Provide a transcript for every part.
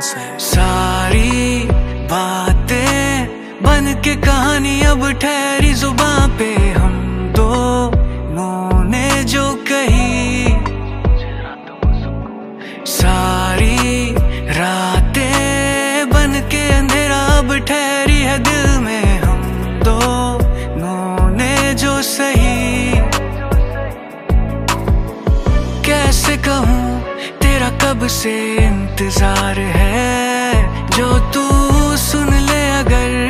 सारी बातें, बन के कहानी अब ठहरी जुबा पे। हम दो ने जो कही, सारी रातें बन के अंधेरा अब ठहरी है दिल में। हम दो ने जो सही तेरा कब से इंतज़ार है? जो तू सुन ले अगर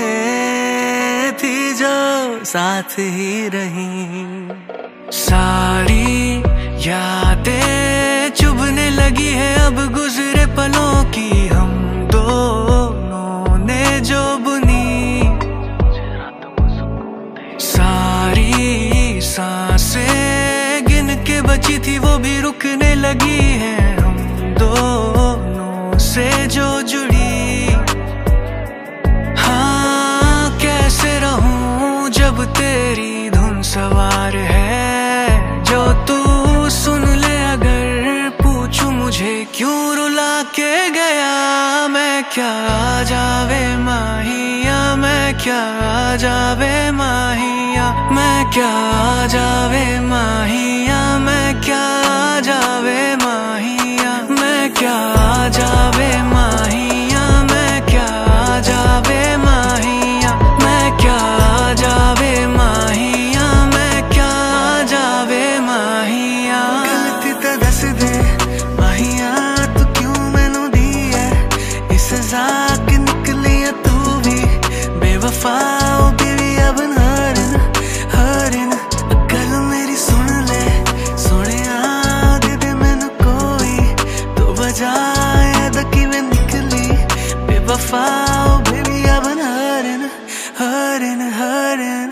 साथ ही रही। सारी यादें चुभने लगी है, अब गुजरे पलों की हम दोनों ने जो बुनी। सारी साँसें गिन के बची थी, वो भी रुकने लगी है हम दोनों से जो जुड़ी क्या जावे माहिया, मैं क्या जावे माहिया, मैं क्या जावे माहिया, मैं क्या जावे माहिया, मैं क्या जावे माहिया, मैं क्या जावे माहिया, मैं क्या जावे माहिया, मैं क्या जावे माहिया। गलती तो दस दे ਵਫਾਓ ਬੇਬੀ ਆ ਬਨ ਹਾਰਨ ਹਾਰਨ ਗੱਲ ਮੇਰੀ ਸੁਣ ਲੈ, ਸੁਣਿਆ ਦੇ ਦੇ ਮੈਨੂੰ ਕੋਈ। ਤੋ ਵਜਾਏ ਦਾ ਕਿਵੇਂ ਨਿਕਲੀ? ਬੇਵਫਾਓ ਬੇਬੀ ਆ ਬਨ ਹਾਰਨ ਹਾਰਨ ਹਾਰਨ